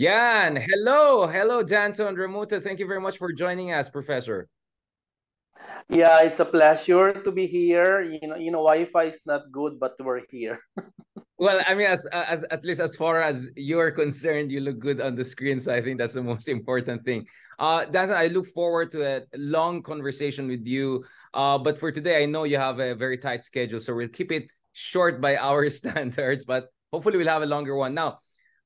Yan, hello, hello, Danton Remoto. Thank you very much for joining us, Professor. Yeah, it's a pleasure to be here. You know, you know, Wi-Fi is not good, but we're here. well, I mean, as as at least as far as you're concerned, you look good on the screen. So I think that's the most important thing. Uh, Danton, I look forward to a long conversation with you. Uh, but for today, I know you have a very tight schedule, so we'll keep it short by our standards. But hopefully, we'll have a longer one. Now,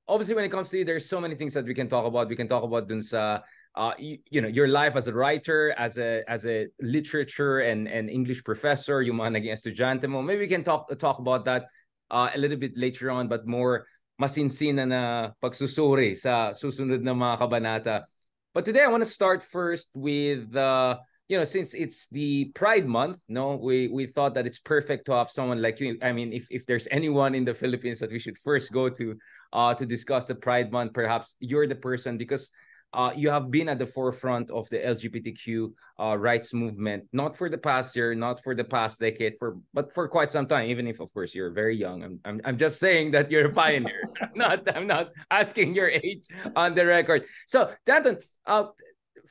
obviously, when it comes to you, there's so many things that we can talk about. We can talk about dun sa uh, you, you, know your life as a writer, as a as a literature and, and English professor, yung mga naging estudyante mo. Maybe we can talk talk about that uh, a little bit later on, but more masinsina na pagsusuri sa susunod na mga kabanata. But today I want to start first with uh, you know since it's the Pride Month, no, we we thought that it's perfect to have someone like you. I mean, if if there's anyone in the Philippines that we should first go to uh, to discuss the Pride Month, perhaps you're the person because uh, you have been at the forefront of the LGBTQ uh, rights movement, not for the past year, not for the past decade, for but for quite some time. Even if, of course, you're very young, I'm I'm, I'm just saying that you're a pioneer. I'm not I'm not asking your age on the record. So, Danton, uh,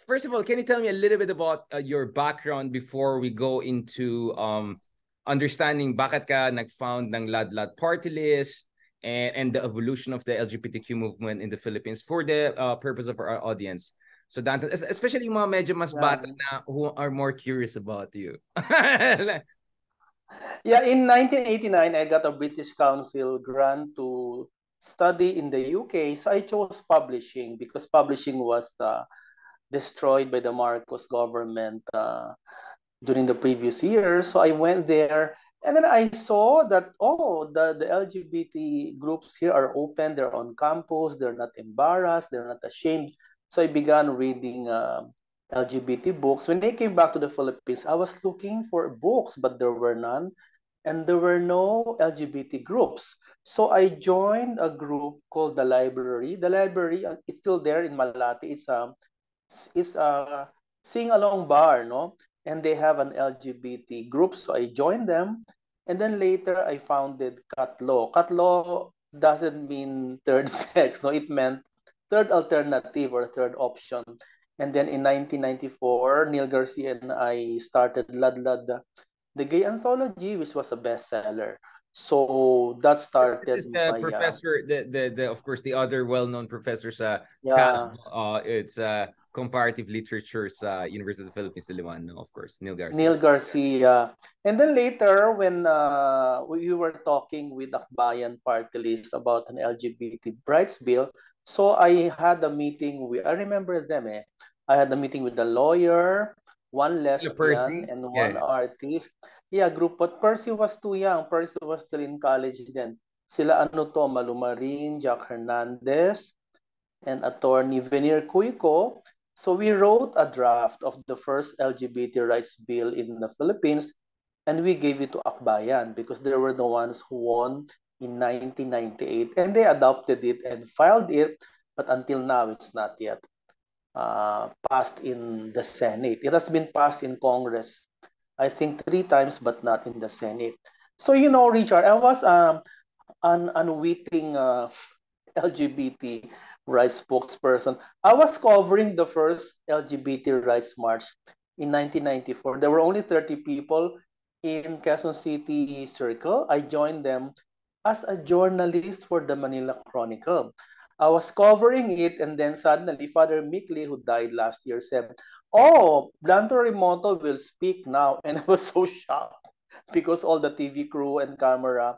first of all, can you tell me a little bit about uh, your background before we go into um understanding bakit ka nag-found ng Ladlad Party List? And, and the evolution of the LGBTQ movement in the Philippines for the uh, purpose of our audience. So Danton, especially mga medyo mas bata na who are more curious about you. yeah, in 1989, I got a British Council grant to study in the UK. So I chose publishing because publishing was uh, destroyed by the Marcos government uh, during the previous year. So I went there and then I saw that, oh, the, the LGBT groups here are open, they're on campus, they're not embarrassed, they're not ashamed. So I began reading uh, LGBT books. When I came back to the Philippines, I was looking for books, but there were none. And there were no LGBT groups. So I joined a group called the Library. The Library uh, is still there in Malate. It's a, um, it's a sing-along bar, no? and they have an LGBT group. So I joined them. And then later I founded Katlo. Katlo doesn't mean third sex. No, it meant third alternative or third option. And then in 1994, Neil Garcia and I started Ladlad, the gay anthology, which was a bestseller. So that started. This is the my, uh, professor, uh, the, the the of course the other well-known professors. Uh, yeah. uh, it's uh comparative literature sa University of the Philippines Diliman, of course, Neil Garcia. Neil Garcia. And then later, when uh, we were talking with Akbayan Party List about an LGBT rights bill, so I had a meeting with, I remember them eh, I had a meeting with the lawyer, one lesbian, and one yeah. artist. Yeah, group, but Percy was too young. Percy was still in college then. Sila ano to, Malumarin, Jack Hernandez, and attorney Venir Cuico. So we wrote a draft of the first LGBT rights bill in the Philippines and we gave it to Akbayan because they were the ones who won in 1998 and they adopted it and filed it but until now it's not yet uh, passed in the Senate. It has been passed in Congress I think three times but not in the Senate. So you know Richard, I was um, an unwitting uh, LGBT rights spokesperson. I was covering the first LGBT rights march in 1994. There were only 30 people in Quezon City Circle. I joined them as a journalist for the Manila Chronicle. I was covering it, and then suddenly Father Mickley, who died last year, said, Oh, Danton Remoto will speak now. And I was so shocked because all the TV crew and camera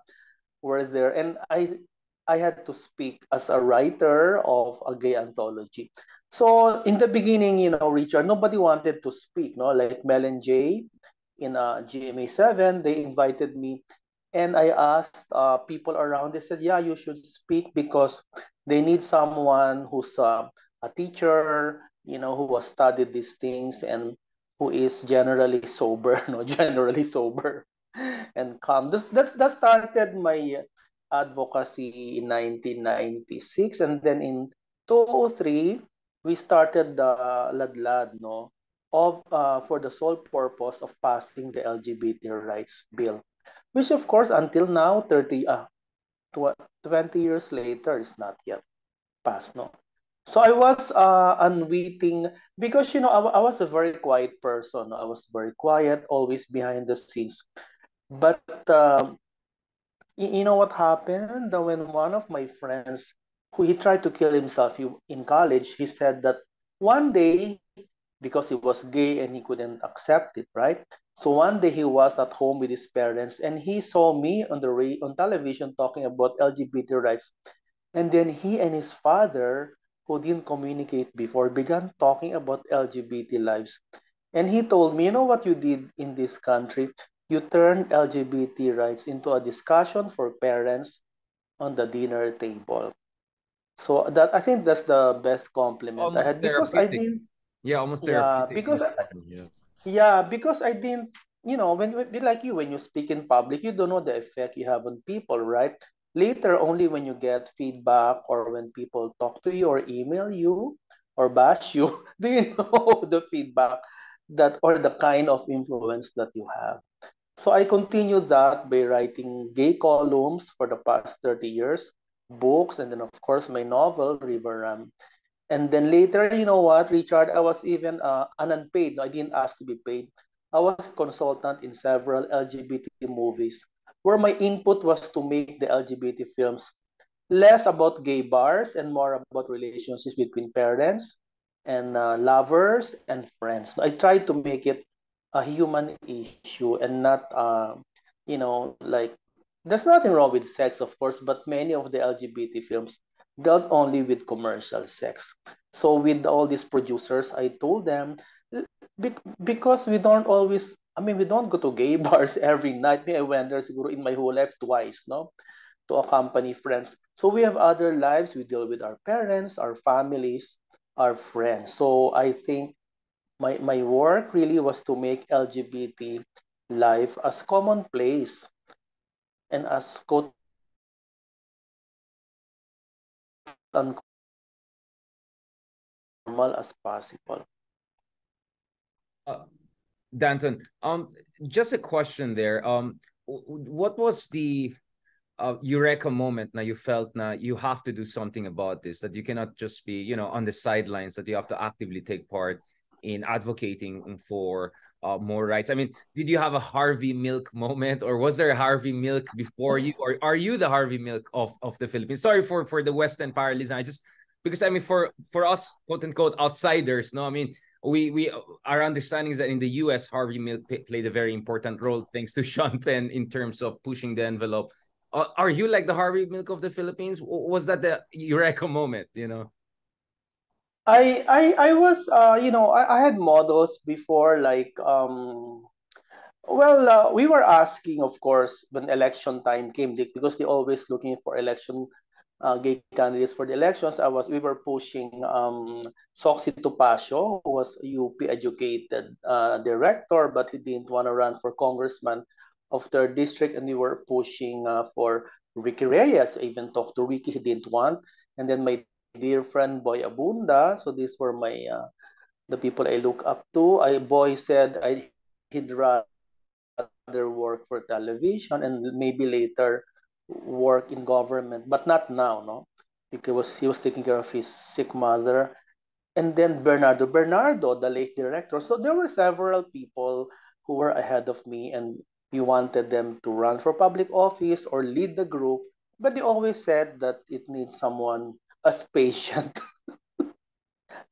were there. And I I had to speak as a writer of a gay anthology. So in the beginning, you know, Richard, nobody wanted to speak, no? Like Mel and Jay in uh, GMA 7, they invited me and I asked uh, people around, they said, yeah, you should speak because they need someone who's uh, a teacher, you know, who has studied these things and who is generally sober, no, generally sober and calm. This, that's, that started my advocacy in 1996 and then in 2003 we started the Ladlad no of uh, for the sole purpose of passing the LGBT rights bill which of course until now 30 uh, tw 20 years later is not yet passed no so I was uh, because you know I, I was a very quiet person. I was very quiet, always behind the scenes. But um, you, know what happened? That when one of my friends, who he tried to kill himself in college, he said that one day, because he was gay and he couldn't accept it, right? So one day he was at home with his parents and he saw me on the on television talking about LGBT rights. And then he and his father, who didn't communicate before, began talking about LGBT lives. And he told me, you know what you did in this country? You turned LGBT rights into a discussion for parents on the dinner table. So that I think that's the best compliment almost I had because I didn't. Yeah, almost Yeah, because I, yeah, because I didn't. You know, when, when like you, when you speak in public, you don't know the effect you have on people, right? Later, only when you get feedback or when people talk to you or email you or bash you, do you know the feedback that or the kind of influence that you have. So I continued that by writing gay columns for the past 30 years, books, and then of course my novel, Riverrun. And then later, you know what, Richard, I was even uh, an unpaid. No, I didn't ask to be paid. I was a consultant in several LGBT movies where my input was to make the LGBT films less about gay bars and more about relationships between parents and uh, lovers and friends. I tried to make it a human issue and not, uh, you know, like there's nothing wrong with sex, of course, but many of the LGBT films dealt only with commercial sex. So with all these producers, I told them because we don't always, I mean, we don't go to gay bars every night. I went there in my whole life twice, no, to accompany friends. So we have other lives. We deal with our parents, our families, our friends. So I think my my work really was to make LGBT life as commonplace and as quote normal as possible. Uh, Danton, um, just a question there. Um, what was the uh, eureka moment now you felt now you have to do something about this that you cannot just be you know on the sidelines that you have to actively take part in advocating for uh, more rights. I mean, did you have a Harvey Milk moment, or was there a Harvey Milk before you, or are you the Harvey Milk of, of the Philippines? Sorry for for the Western parallelism. I just because I mean for for us quote unquote outsiders, no, I mean we we our understanding is that in the U.S. Harvey Milk played a very important role thanks to Sean Penn in terms of pushing the envelope. Uh, are you like the Harvey Milk of the Philippines? Was that the eureka moment? You know. I I I was uh you know I, I had models before like um well uh, we were asking of course when election time came because they're always looking for election uh, gay candidates for the elections I was we were pushing um Soxie Topacio who was a UP educated uh, director but he didn't want to run for congressman of their district and we were pushing uh, for Ricky Reyes I even talked to Ricky he didn't want and then my dear friend Boy Abunda. So these were my uh, the people I look up to. I Boy said I he'd rather work for television and maybe later work in government, but not now, no, because he was taking care of his sick mother. And then Bernardo Bernardo, the late director. So there were several people who were ahead of me, and we wanted them to run for public office or lead the group. But they always said that it needs someone as patient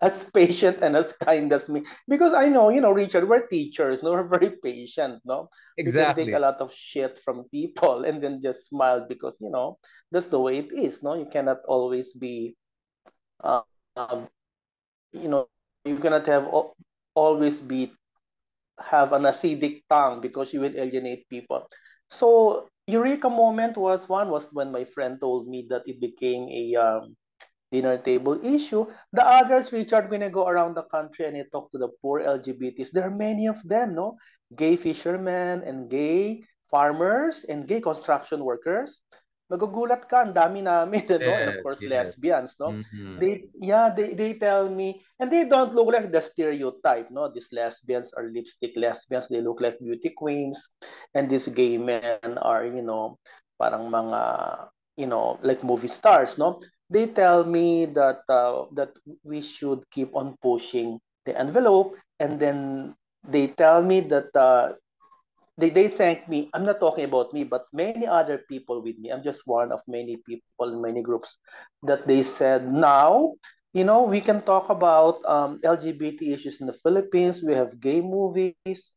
as patient and as kind as me. Because i know you know richard we're teachers no? We're very patient no? Exactly take a lot of shit from people and then just smile because you know that's the way it is no? You cannot always be uh, um, you know you cannot have always be have an acidic tongue because you will alienate people. So eureka moment was one was when my friend told me that it became a um, dinner table issue. The others, Richard, I go around the country and I talk to the poor LGBTs, there are many of them, no? Gay fishermen and gay farmers and gay construction workers. Magugulat ka, ang dami namin, yes, no? And of course, yes. lesbians, no? Mm-hmm. They, yeah, they, they tell me, and they don't look like the stereotype, no? These lesbians are lipstick lesbians, they look like beauty queens, and these gay men are, you know, parang mga, you know, like movie stars, no? They tell me that uh, that we should keep on pushing the envelope, and then they tell me that uh, they, they thank me. I'm not talking about me, but many other people with me. I'm just one of many people many groups that they said now you know, we can talk about um, LGBT issues in the Philippines. We have gay movies.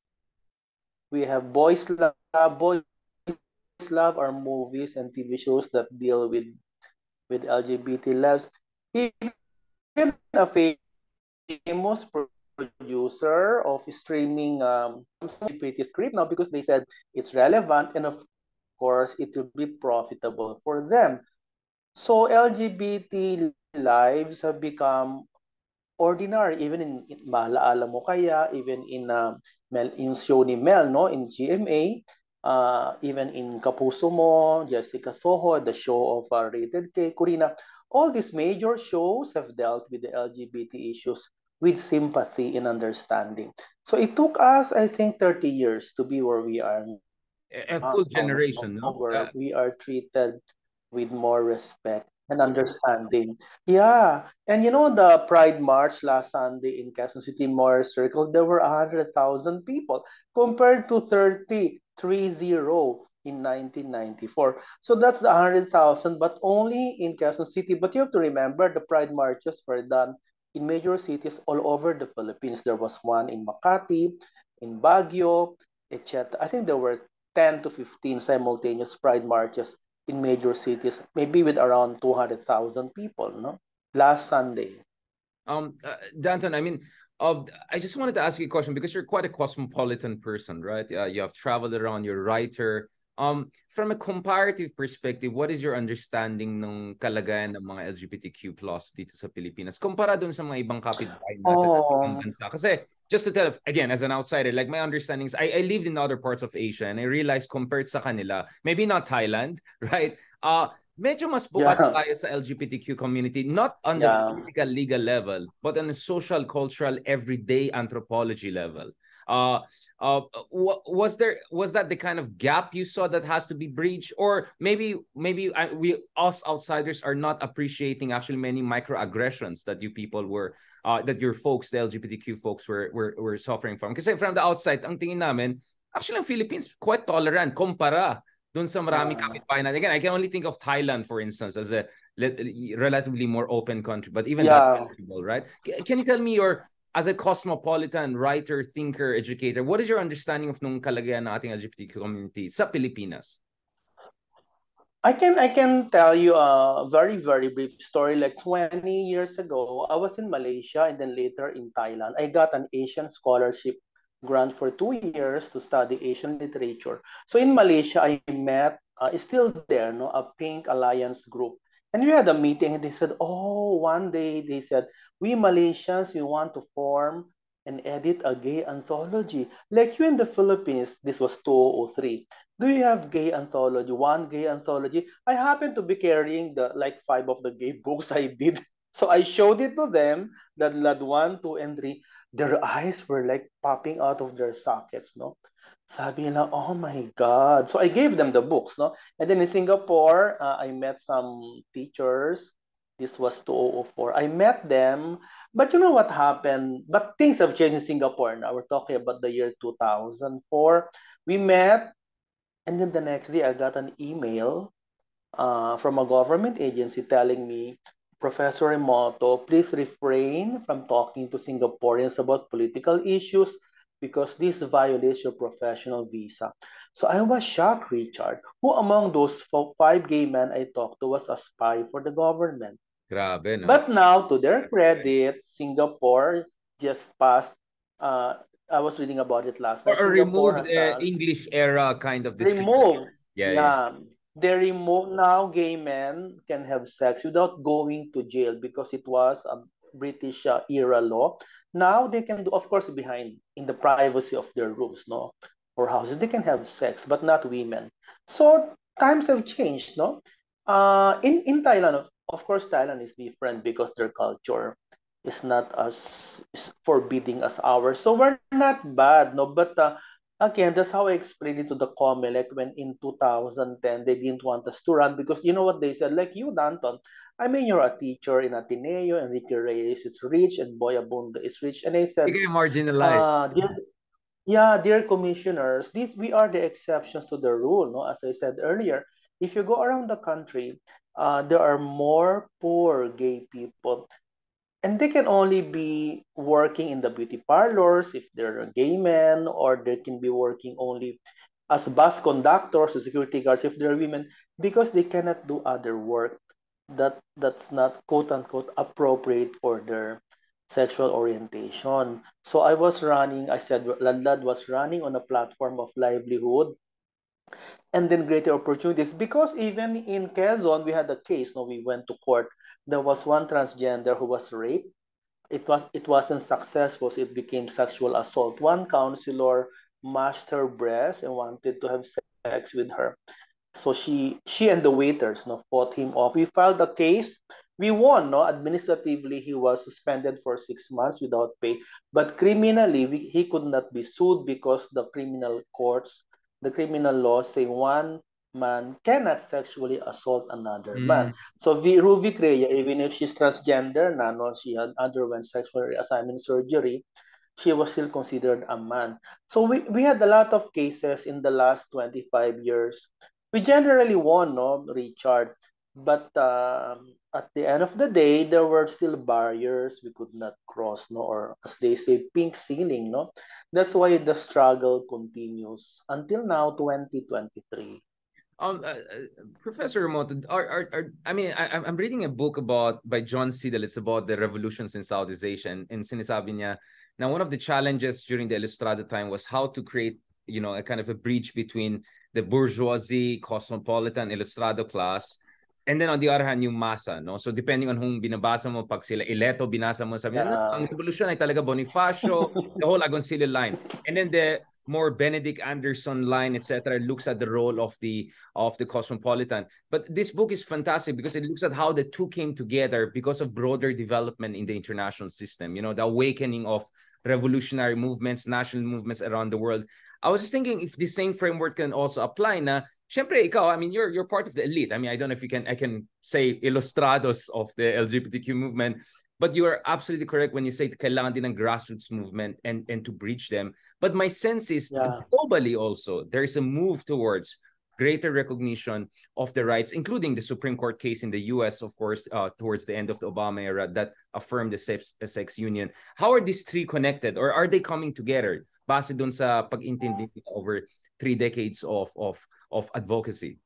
We have boys love. Boys love our movies and TV shows that deal with with LGBT lives. Even a famous producer of streaming um, pretty script now because they said it's relevant and of course it will be profitable for them. So LGBT lives have become ordinary even in, in Maalaala mo kaya even in uh, Mel in show Mel no in GMA uh, even in Kapuso mo Jessica Soho the show of uh, Rated K Korina all these major shows have dealt with the LGBT issues with sympathy and understanding so it took us I think 30 years to be where we are a full generation no? where uh, we are treated with more respect and understanding. Yeah. And you know, the Pride March last Sunday in Quezon City Moore Circle, there were 100,000 people compared to 30, 30 in 1994. So that's the 100,000, but only in Quezon City. But you have to remember the Pride Marches were done in major cities all over the Philippines. There was one in Makati, in Baguio, etc. I think there were 10 to 15 simultaneous Pride Marches in major cities, maybe with around 200,000 people, no? Last Sunday. Um, uh, Danton, I mean, uh, I just wanted to ask you a question because you're quite a cosmopolitan person, right? Uh, you have traveled around, you're a writer. Um, from a comparative perspective, what is your understanding ng kalagayan ng mga LGBTQ plus dito sa Pilipinas? Kumpara dun sa mga ibang kapitbahay natin oh. bansa. Kasi just to tell again as an outsider like my understanding is I, I lived in other parts of Asia and I realized compared sa kanila maybe not Thailand right uh medyo mas bukas yeah. tayo sa LGBTQ community not on the yeah. political legal level but on a social cultural everyday anthropology level uh, uh, was there was that the kind of gap you saw that has to be breached, or maybe maybe I, we us outsiders are not appreciating actually many microaggressions that you people were uh, that your folks, the LGBTQ folks, were were, were suffering from. Because from the outside, ang tingin namin, actually, ang Philippines quite tolerant kumpara dun sa marami uh, kapitbahay Again, I can only think of Thailand, for instance, as a relatively more open country. But even yeah. that, right? Can you tell me your as a cosmopolitan writer, thinker, educator, what is your understanding of nung kalagayan ng ating LGBTQ community sa Pilipinas? I can I can tell you a very very brief story. Like 20 years ago, I was in Malaysia and then later in Thailand. I got an Asian scholarship grant for two years to study Asian literature. So in Malaysia, I met uh, still there, no, a Pink Alliance group and we had a meeting and they said, oh, one day they said, we Malaysians, we want to form and edit a gay anthology. Like you in the Philippines, this was 2003. Do you have gay anthology, one gay anthology? I happen to be carrying the like five of the gay books I did. So I showed it to them, Ladlad one, two, and three. Their eyes were like popping out of their sockets, no? Sabi nila, oh my God. So I gave them the books, no? And then in Singapore, uh, I met some teachers. This was 2004. I met them, but you know what happened? But things have changed in Singapore now. We're talking about the year 2004. We met, and then the next day I got an email uh, from a government agency telling me, Professor Emoto, please refrain from talking to Singaporeans about political issues because this violates your professional visa. So I was shocked, Richard. Who among those five gay men I talked to was a spy for the government? Grabe, no? But now, to their credit, Singapore just passed. Uh, I was reading about it last night. Or remove the English era kind of Remove. Yeah, yeah. yeah. They remove now gay men can have sex without going to jail because it was a British uh, era law. Now they can do, of course, behind in the privacy of their rooms, no, or houses, they can have sex, but not women. So times have changed, no. Uh, in in Thailand, of course, Thailand is different because their culture is not as forbidding as ours. So we're not bad, no. But uh, again, that's how I explained it to the Comelec when in 2010 they didn't want us to run because you know what they said, like you, Danton, I mean, you're a teacher in Ateneo, Enrique Reyes is rich, and Boy Abunda is rich. And I said, you marginalized. Uh, dear, yeah, dear commissioners, these we are the exceptions to the rule. No, as I said earlier, if you go around the country, uh, there are more poor gay people, and they can only be working in the beauty parlors if they're gay men, or they can be working only as bus conductors or security guards if they're women, because they cannot do other work that that's not quote unquote appropriate for their sexual orientation. So I was running, I said Ladlad was running on a platform of livelihood and then greater opportunities because even in Quezon we had a case, no, we went to court. There was one transgender who was raped. It was it wasn't successful, so it became sexual assault. One counselor mashed her breast and wanted to have sex with her. So she she and the waiters no fought him off. We filed a case. We won. No, administratively he was suspended for six months without pay, but criminally we, he could not be sued because the criminal courts, the criminal law say one man cannot sexually assault another mm. man. So v, Ruby even if she's transgender, no, she had underwent sexual reassignment surgery, she was still considered a man. So we, we had a lot of cases in the last 25 years we generally won, no, Richard. But uh, at the end of the day, there were still barriers we could not cross, no, or as they say, pink ceiling, no. That's why the struggle continues until now, 2023. Um, uh, uh, Professor Remoto, are, are, are, I mean, I, I'm reading a book about by John Sidel. It's about the revolutions in Southeast Asia, and, and sinasabi niya, now one of the challenges during the Ilustrado time was how to create, you know, a kind of a bridge between the bourgeoisie, cosmopolitan, ilustrado class, and then on the other hand, yung masa, no? So depending on whom binabasa mo, pag sila Ileto, binasa mo, sabi yeah. ang revolution ay talaga Bonifacio, the whole Agoncillo line. And then the more Benedict Anderson line, etc., looks at the role of the of the cosmopolitan. But this book is fantastic because it looks at how the two came together because of broader development in the international system. You know, the awakening of revolutionary movements, national movements around the world. I was just thinking if the same framework can also apply na syempre ikaw, I mean you're you're part of the elite. I mean I don't know if you can I can say illustrados of the LGBTQ movement, but you are absolutely correct when you say kailangan din ng grassroots movement and and to bridge them. But my sense is yeah. globally also there is a move towards greater recognition of the rights, including the Supreme Court case in the U.S., of course, uh, towards the end of the Obama era that affirmed the sex, sex union. How are these three connected, or are they coming together? Base dun sa pag-intindi over three decades of of of advocacy.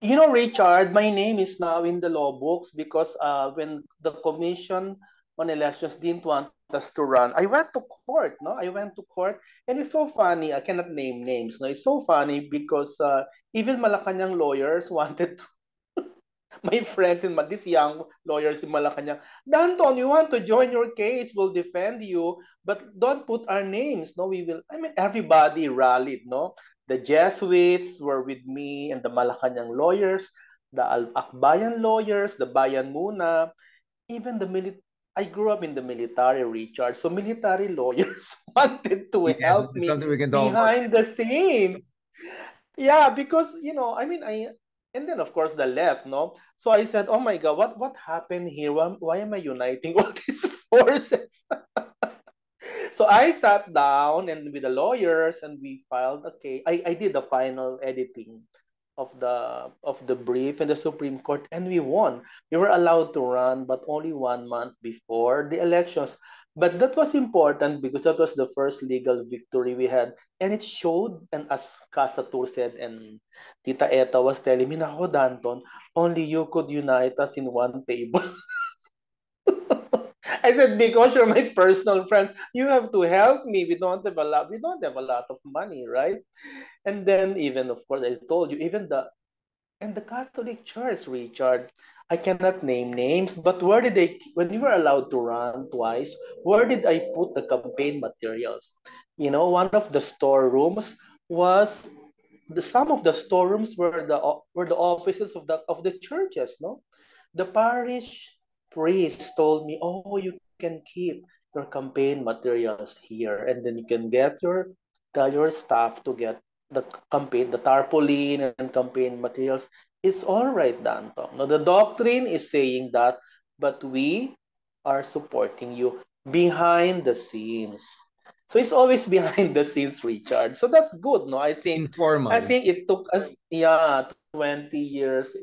You know, Richard, my name is now in the law books because uh, when the Commission on Elections didn't want us to run. I went to court, no? I went to court, and it's so funny. I cannot name names, no? It's so funny because uh, even Malacanang lawyers wanted to. my friends in these young lawyers in Malacanang, Danton, you want to join your case? We'll defend you, but don't put our names. No, we will. I mean, everybody rallied, no? The Jesuits were with me, and the Malacanang lawyers, the Akbayan lawyers, the Bayan Muna, even the military I grew up in the military, Richard. So military lawyers wanted to yes, help me behind the scene. Yeah, because you know, I mean, I and then of course the left, no. So I said, oh my God, what what happened here? Why, why am I uniting all these forces? So I sat down and with the lawyers and we filed case. I, I did the final editing of the of the brief in the Supreme Court and we won. We were allowed to run but only one month before the elections. But that was important because that was the first legal victory we had. And it showed, and as Casatur said, and Tita Eta was telling me, Nako, Danton, only you could unite us in one table. I said, because you're my personal friends, you have to help me. We don't have a lot, we don't have a lot of money, right? And then even, of course, I told you, even the and the Catholic Church, Richard, I cannot name names, but where did they, when you were allowed to run twice, where did I put the campaign materials? You know, one of the storerooms was the some of the storerooms were the were the offices of the of the churches, no? The parish priest told me, oh, you can keep your campaign materials here, and then you can get your tell your staff to get the campaign, the tarpaulin and campaign materials it's all right, Danton. No, the doctrine is saying that, but we are supporting you behind the scenes. So it's always behind the scenes, Richard. So that's good, no? I think Informal. I think it took us yeah 20 years.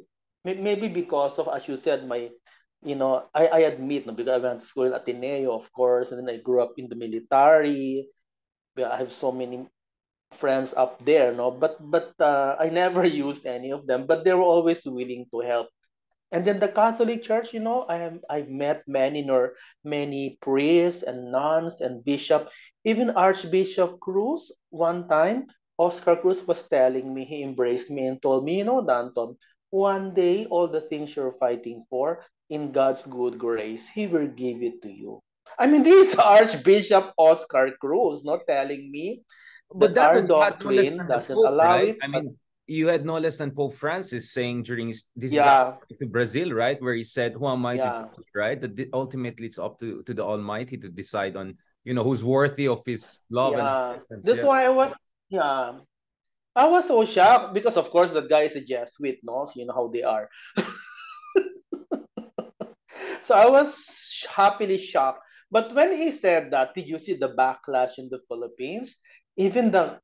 Maybe because of as you said, my you know, I, I admit no, because I went to school in Ateneo, of course, and then I grew up in the military. I have so many friends up there, no, but but uh, I never used any of them, but they were always willing to help and then the Catholic Church, you know, I have I've met many nor many priests and nuns and bishop, even Archbishop Cruz. One time, Oscar Cruz was telling me he embraced me and told me, you know, Danton, one day all the things you're fighting for, in God's good grace, He will give it to you. I mean, this is Archbishop Oscar Cruz, not telling me but that our doctrine doesn't Pope, allow right? it. I mean, you had no less than Pope Francis saying during his this yeah. to Brazil, right, where he said, "Who am I yeah. to judge?" Right, that ultimately it's up to to the Almighty to decide on you know who's worthy of His love. Yeah. And that's yeah. why I was yeah. I was so shocked because of course that guy is a Jesuit, no? So you know how they are. so I was happily shocked. But when he said that, did you see the backlash in the Philippines? Even the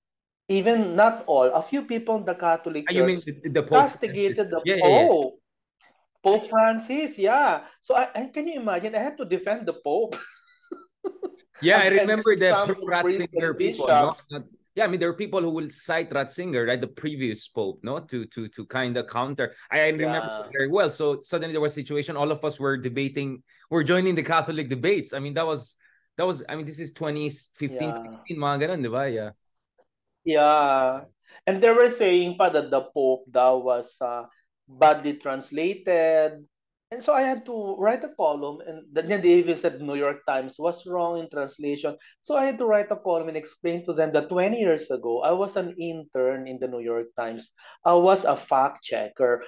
even not all, a few people in the Catholic Church ah, you mean the, the Pope castigated Francis. the yeah, Pope. Yeah, yeah. Pope Francis, yeah. So I, I, can you imagine? I had to defend the Pope. yeah, I remember the Ratzinger people. No? Yeah, I mean there are people who will cite Ratzinger, right, the previous Pope, no, to to to kind of counter. I, I remember yeah. very well. So suddenly there was a situation. All of us were debating, we're joining the Catholic debates. I mean that was that was. I mean this is 2015, yeah. 15, mga ganun, di ba? Yeah. Yeah. And they were saying pa that the Pope that was uh, badly translated. And so I had to write a column, and then they even said New York Times was wrong in translation. So I had to write a column and explain to them that 20 years ago, I was an intern in the New York Times. I was a fact checker.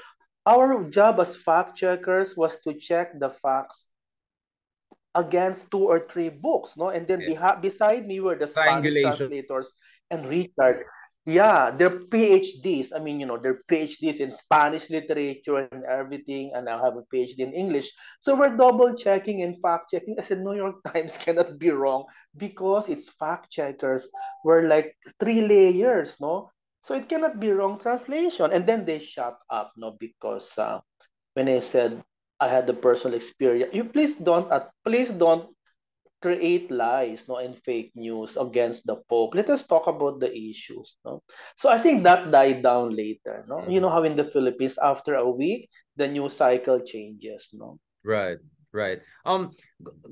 Our job as fact checkers was to check the facts against two or three books, no? And then yeah. beside me were the Spanish translators and Richard. Yeah, they're PhDs. I mean, you know, they're PhDs in Spanish literature and everything, and I have a PhD in English. So we're double checking and fact checking. I said, New York Times cannot be wrong because it's fact checkers. We're like three layers, no? So it cannot be wrong translation. And then they shut up, no, because uh, when I said I had the personal experience, you please don't, uh, please don't create lies no and fake news against the pope let us talk about the issues no so i think that died down later no mm-hmm. you know how in the philippines after a week the news cycle changes no right right um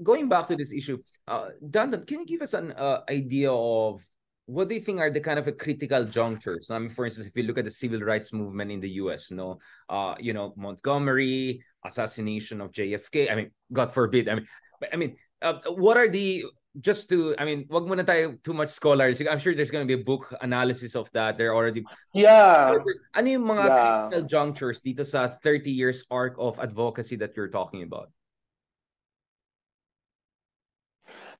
going back to this issue uh Danton, can you give us an uh, idea of what do you think are the kind of a critical junctures? I mean, for instance, if you look at the civil rights movement in the U.S., no, uh, you know, Montgomery, assassination of JFK. I mean, God forbid. I mean, I mean, uh, what are the just to I mean, wag muna tayo too much scholars. I'm sure there's going to be a book analysis of that. They're already Yeah. Ano yung mga yeah. critical junctures dito sa 30 years arc of advocacy that you're talking about?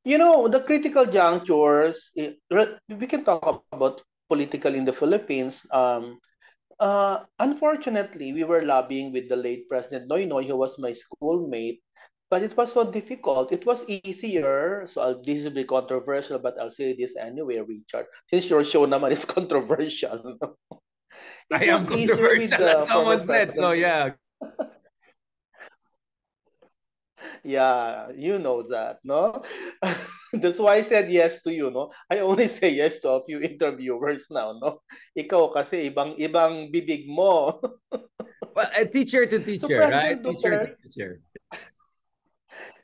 You know, the critical junctures eh, we can talk about political in the Philippines. Um uh, unfortunately, we were lobbying with the late President Noynoy, who was my schoolmate, but it was so difficult. It was easier. So I'll, this will be controversial, but I'll say this anyway, Richard. Since your show naman is controversial. I am controversial, as someone said. So yeah. yeah, you know that, no? That's why I said yes to you, no? I only say yes to a few interviewers now, no? Ikaw kasi ibang ibang bibig mo. well, a teacher to teacher, so right? Teacher to teacher.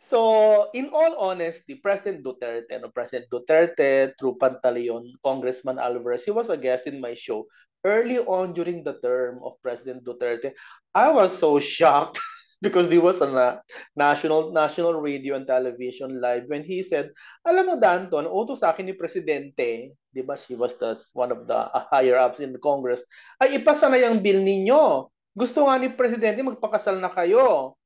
So, in all honesty, President Duterte, no, President Duterte, through Pantaleon, Congressman Alvarez, he was a guest in my show early on during the term of President Duterte. I was so shocked because he was on a national national radio and television live when he said, alam mo Danton, utos sa akin ni Presidente, di ba, she was the, one of the higher ups in the Congress, ay ipasa na yung bill ninyo. Gusto nga ni Presidente magpakasal na kayo.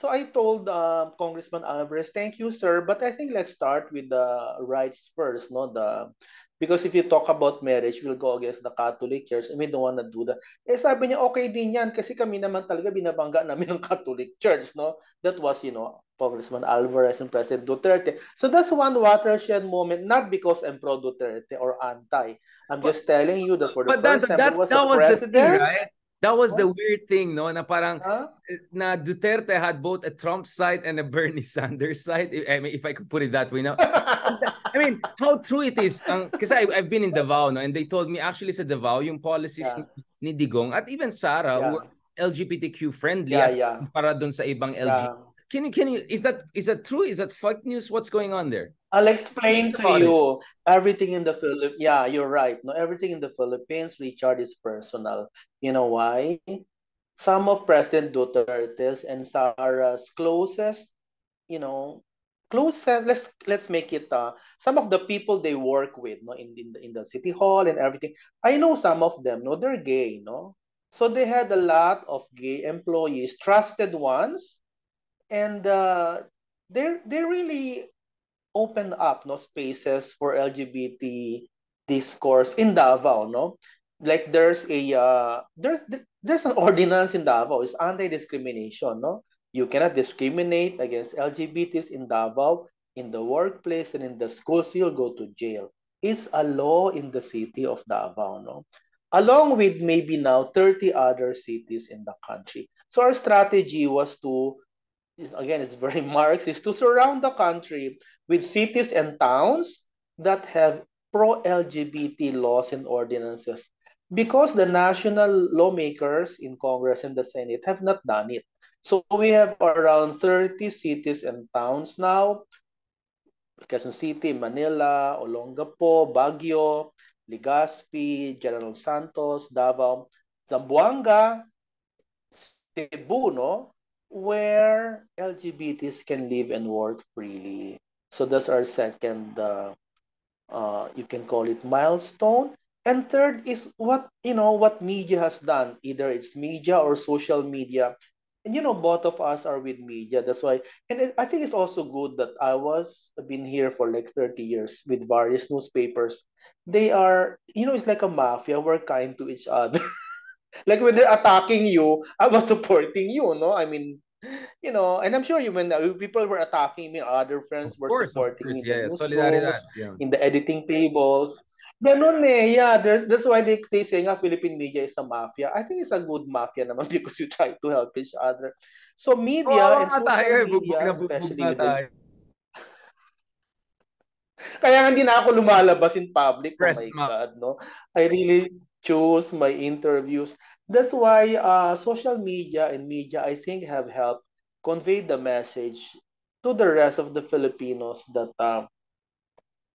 So I told uh, Congressman Alvarez, "Thank you, sir, but I think let's start with the rights first, no? The because if you talk about marriage, we'll go against the Catholic Church and we don't want to do that." Eh sabi niya, "Okay din 'yan kasi kami naman talaga binabangga namin ng Catholic Church, no?" That was, you know, Congressman Alvarez and President Duterte. So that's one watershed moment, not because I'm pro Duterte or anti. I'm just telling you that for the but first that, time, was, that was president, the thing, right? That was the weird thing, no? Na parang Huh? na Duterte had both a Trump side and a Bernie Sanders side. I mean, if I could put it that way. Now, I mean, how true it is. Because I, I've been in Davao, no? And they told me actually sa Davao, yung policies Yeah. ni Digong at even Sara Yeah. were LGBTQ friendly Yeah, yeah. para dun sa ibang LG. Yeah. Can you, can you, is that, is that true? Is that fake news? What's going on there? I'll explain to you everything in the Philippines. Yeah, you're right. No, everything in the Philippines, Richard, is personal. You know why? Some of President Duterte's and Sara's closest, you know, closest. Let's let's make it. Uh, some of the people they work with, no, in in the, in the city hall and everything. I know some of them. No, they're gay. No, so they had a lot of gay employees, trusted ones, and uh, they they really opened up no spaces for LGBT discourse in Davao, no? Like there's a uh, there's there's an ordinance in Davao, it's anti-discrimination, no? You cannot discriminate against LGBTs in Davao, in the workplace and in the schools, you'll go to jail. It's a law in the city of Davao, no? Along with maybe now 30 other cities in the country. So our strategy was to again, it's very Marxist, to surround the country with cities and towns that have pro-LGBT laws and ordinances because the national lawmakers in Congress and the Senate have not done it. So we have around 30 cities and towns now, Quezon City, Manila, Olongapo, Baguio, Legazpi, General Santos, Davao, Zamboanga, Cebu, no? where LGBTs can live and work freely. So that's our second, uh, uh, you can call it milestone. And third is what you know what media has done. Either it's media or social media. And you know, both of us are with media. That's why, and it- I think it's also good that I was been here for like 30 years with various newspapers. They are, you know, it's like a mafia. We're kind to each other. like when they're attacking you, I was supporting you, no? I mean, you know, and I'm sure you when uh, people were attacking me, other friends were course, supporting course. me in Yeah, the yeah. newsrooms, Solidaridad. Yeah. in the editing tables. Ganun eh, yeah. There's that's why they, they say nga Philippine media is a mafia. I think it's a good mafia naman because you try to help each other. So media Oo and nga tayo social eh. Bugbog media, na bugbog especially na tayo. Kaya hindi na ako lumalabas in public. Oh Press my ma- God, no? I really choose my interviews. That's why uh, social media and media, I think, have helped convey the message to the rest of the Filipinos that uh,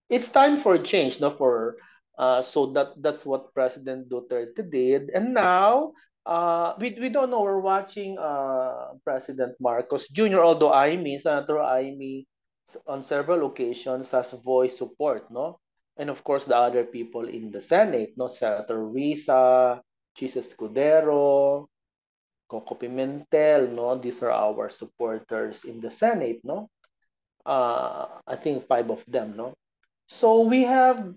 it's time for change, no? For uh, so that that's what President Duterte did, and now uh, we we don't know. We're watching uh, President Marcos Jr. Although Imee, Senator Imee, on several occasions has voiced support, no? And of course, the other people in the Senate, no? Senator Risa, Chis Escudero, Coco Pimentel, no? These are our supporters in the Senate, no? Uh, I think five of them, no? So we have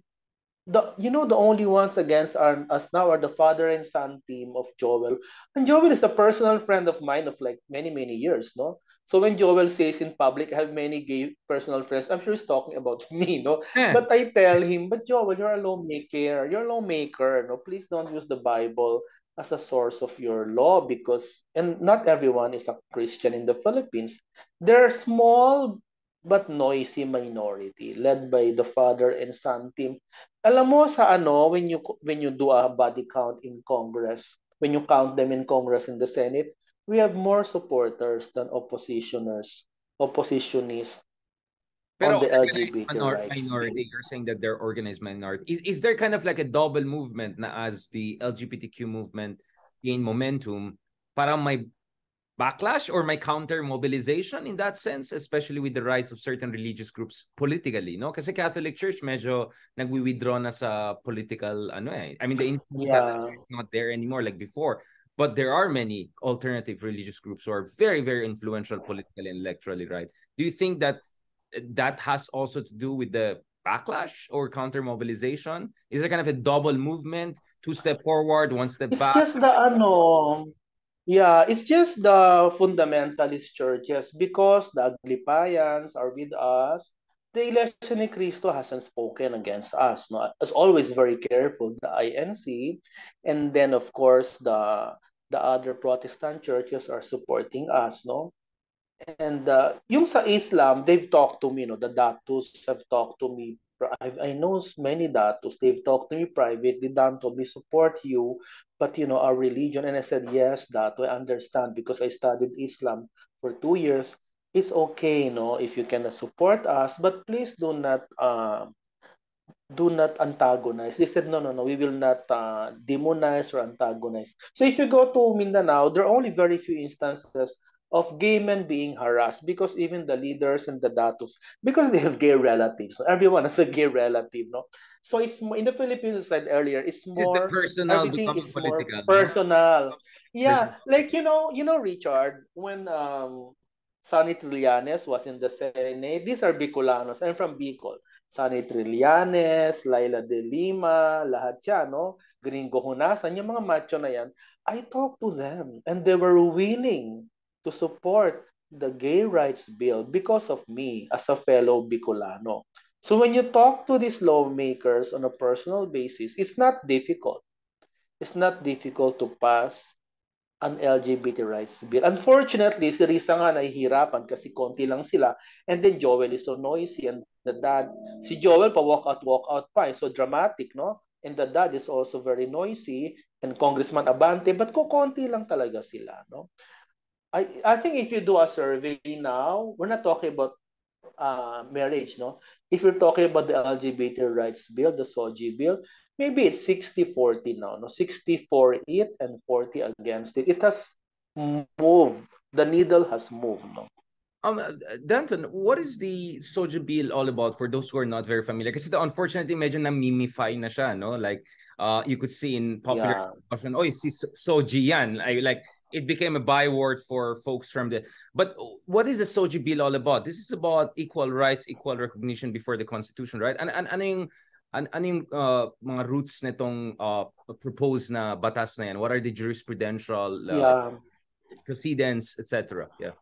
the you know the only ones against are, us now are the father and son team of Joel. And Joel is a personal friend of mine of like many many years, no? So when Joel says in public, I have many gay personal friends, I'm sure he's talking about me, no? Eh. But I tell him, but Joel, you're a lawmaker, you're a lawmaker, no? Please don't use the Bible as a source of your law because and not everyone is a Christian in the Philippines. There are small but noisy minority led by the father and son team. Alam mo sa ano when you when you do a body count in Congress, when you count them in Congress and the Senate, we have more supporters than oppositioners, oppositionists Pero on the LGBT minor- rights. minority, you're saying that they're organized minority. Is, is there kind of like a double movement na as the LGBTQ movement gain momentum, parang may backlash or may counter mobilization in that sense, especially with the rise of certain religious groups politically, no? Kasi Catholic Church medyo nagwi-withdraw na sa political ano eh. I mean the influence Yeah. Is not there anymore like before. But there are many alternative religious groups who are very, very influential politically and electorally, right? Do you think that eh, that has also to do with the backlash or counter mobilization? Is there kind of a double movement, two step forward, one step It's back? just the ano, yeah, it's just the fundamentalist churches because the Aglipayans are with us. The Iglesia ni Cristo hasn't spoken against us. No, as always very careful. The INC, and then of course the the other Protestant churches are supporting us. No, and uh, yung sa Islam, they've talked to me. No, the datus have talked to me I, I know many datos. They've talked to me privately. Dan told me support you, but you know our religion. And I said yes, that I understand because I studied Islam for two years. It's okay, know, if you can support us, but please do not uh, do not antagonize. They said no, no, no. We will not uh, demonize or antagonize. So if you go to Mindanao, there are only very few instances of gay men being harassed because even the leaders and the datos because they have gay relatives so everyone has a gay relative no so it's in the philippines I said earlier it's more is personal everything is more personal yeah Personal. like you know you know richard when um Sonny Trillanes was in the Senate. These are Bicolanos. I'm from Bicol. Sonny Trillanes, Laila de Lima, lahat yan, no? Gringo Hunasan, yung mga macho na yan, I talked to them and they were willing to support the gay rights bill because of me as a fellow Bicolano. So when you talk to these lawmakers on a personal basis, it's not difficult. It's not difficult to pass an LGBT rights bill. Unfortunately, si Risa nga nahihirapan kasi konti lang sila. And then Joel is so noisy and the dad, si Joel pa walk out, walk out pa. So dramatic, no? And the dad is also very noisy and Congressman Abante, but ko konti lang talaga sila, no? I, I think if you do a survey now, we're not talking about uh, marriage, no? If you're talking about the LGBT rights bill, the SOGI bill, maybe it's 60-40 now, no? 60 for it and 40 against it. It has moved. The needle has moved, no? Um, Danton, what is the SOGI bill all about for those who are not very familiar? Kasi the, unfortunately, medyo na-mimify na siya, no? Like, uh, you could see in popular yeah. oh, you see SOGI yan. I, like, it became a byword for folks from the but what is the SOGI bill all about this is about equal rights equal recognition before the constitution right and and ano yung an, ano yung uh, mga roots nitong uh, proposed na batas na yan what are the jurisprudential uh, yeah. precedents etc yeah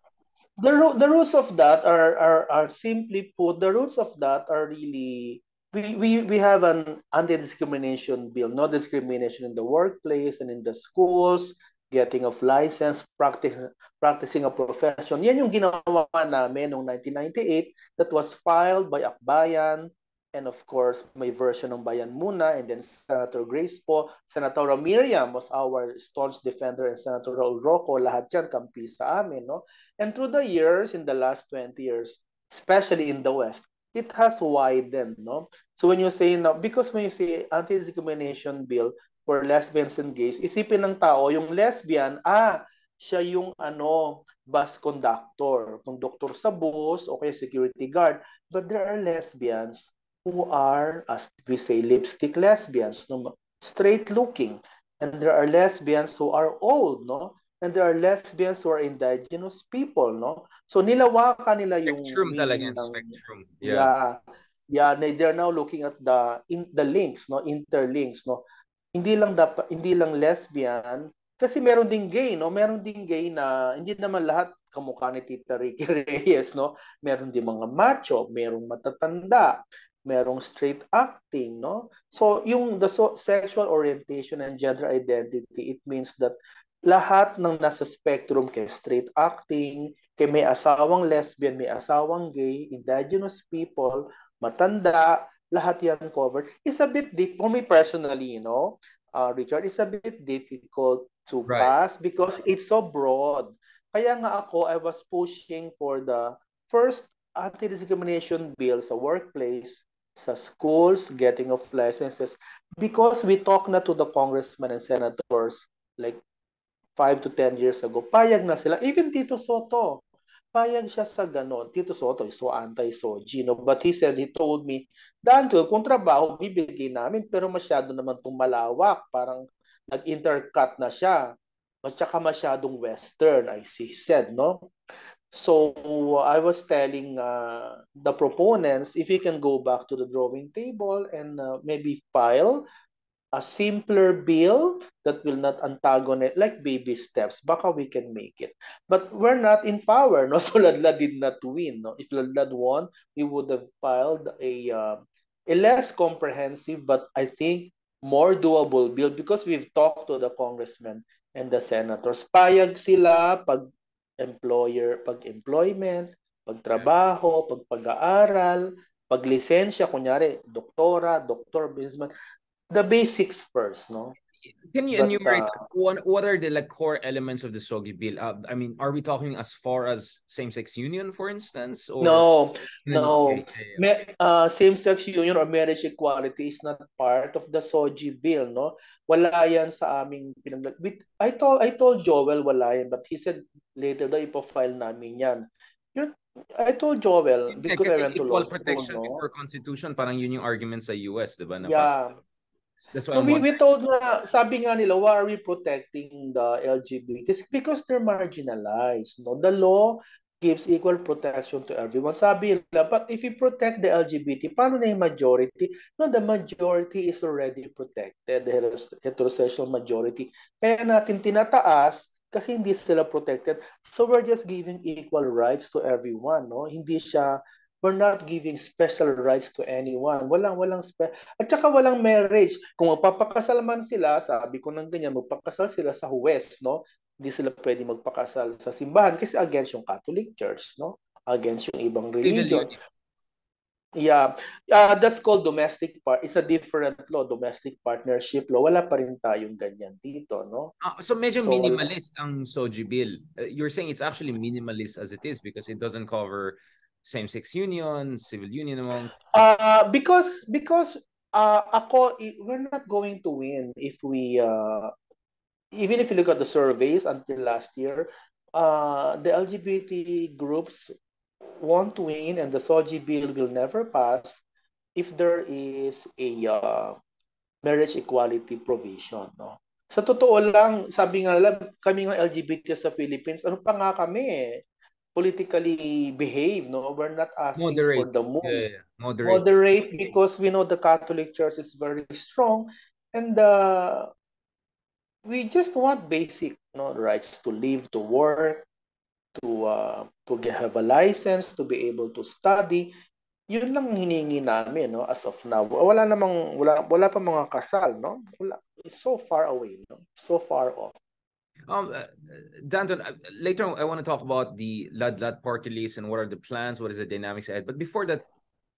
the the rules of that are, are are simply put the rules of that are really we, we, we have an anti-discrimination bill, no discrimination in the workplace and in the schools, getting of license, practice, practicing a profession. Yan yung ginawa namin noong 1998 that was filed by Akbayan and of course may version ng Bayan Muna and then Senator Grace po, Senator Miriam was our staunch defender and Senator Raul Rocco, lahat yan kampi sa amin. No? And through the years, in the last 20 years, especially in the West, it has widened. No? So when you say now, because when you say anti-discrimination bill, for lesbians and gays, isipin ng tao, yung lesbian, ah, siya yung ano, bus conductor, conductor sa bus, okay, security guard. But there are lesbians who are, as we say, lipstick lesbians, no? straight looking. And there are lesbians who are old, no? And there are lesbians who are indigenous people, no? So nilawakan nila yung spectrum talaga, ng, spectrum. Yeah. yeah. Yeah, they're now looking at the in the links, no, interlinks, no hindi lang dapat hindi lang lesbian kasi meron ding gay no meron ding gay na hindi naman lahat kamukha ni Tita Ricky Reyes no meron din mga macho merong matatanda merong straight acting no so yung the so, sexual orientation and gender identity it means that lahat ng nasa spectrum kay straight acting kay may asawang lesbian may asawang gay indigenous people matanda lahat yan covered. It's a bit deep for me personally, you know, uh, Richard, it's a bit difficult to right. pass because it's so broad. Kaya nga ako, I was pushing for the first anti-discrimination bill sa workplace, sa schools, getting of licenses, because we talk na to the congressmen and senators like 5 to 10 years ago, payag na sila. Even Tito Soto, payag siya sa ganon. Tito Soto is so anti-Soji, no? But he said, he told me, Danto, kung trabaho, bibigay namin, pero masyado naman itong malawak. Parang nag-intercut na siya. at saka masyadong western, I see, said, no? So I was telling uh, the proponents if we can go back to the drawing table and uh, maybe file a simpler bill that will not antagonize, like baby steps, baka we can make it. But we're not in power, no? So Ladlad did not win, no? If Ladlad won, we would have filed a, uh, a less comprehensive, but I think more doable bill because we've talked to the congressmen and the senators. Payag sila pag employer, pag employment, pag trabaho, pag pag-aaral, pag lisensya, kunyari, doktora, doktor, businessman, the basics first, no? Can you but, enumerate uh, what what are the like core elements of the Sogi bill? Uh, I mean, are we talking as far as same-sex union, for instance? Or... No, no. Okay, uh, same-sex union or marriage equality is not part of the Sogi bill, no? Wala yan sa aming pinag... I told I told Joel wala yan, but he said later daw ipo-file namin yan. Yun, I told Joel because yeah, I went to law protection no? before constitution, parang yun yung argument sa US, di ba? yeah. That's why so we, we told nga, sabi nga nila, why are we protecting the LGBTs? Because they're marginalized. No? The law gives equal protection to everyone. Sabi nila, but if you protect the LGBT, paano na yung majority? No, the majority is already protected, the heterosexual majority. Kaya natin tinataas kasi hindi sila protected. So we're just giving equal rights to everyone. No? Hindi siya We're not giving special rights to anyone. Walang walang spe- at saka walang marriage. Kung magpapakasal man sila, sabi ko ng ganyan, magpakasal sila sa huwes, no? Hindi sila pwede magpakasal sa simbahan kasi against yung Catholic Church, no? Against yung ibang religion. Yeah. Uh, that's called domestic part. It's a different law, domestic partnership law. Wala pa rin tayong ganyan dito, no? Uh, so medyo so, minimalist ang SOGI bill. Uh, you're saying it's actually minimalist as it is because it doesn't cover same-sex union, civil union among? Uh, because because uh, ako, we're not going to win if we, uh, even if you look at the surveys until last year, uh, the LGBT groups want to win and the SOGI bill will never pass if there is a uh, marriage equality provision. No? Sa totoo lang, sabi nga nila, kami nga LGBT sa Philippines, ano pa nga kami eh, politically behave. No, we're not asking moderate. for the move. Yeah, yeah. Moderate. moderate because we know the Catholic Church is very strong, and uh, we just want basic you know, rights to live, to work, to uh, to get, have a license, to be able to study. Yun lang hiningi namin no as of now. Wala namang wala wala pa mga kasal no. Wala. It's so far away no. So far off. Um, uh, Danton, uh, later on, I want to talk about the Ladlad party list and what are the plans, what is the dynamics ahead. But before that,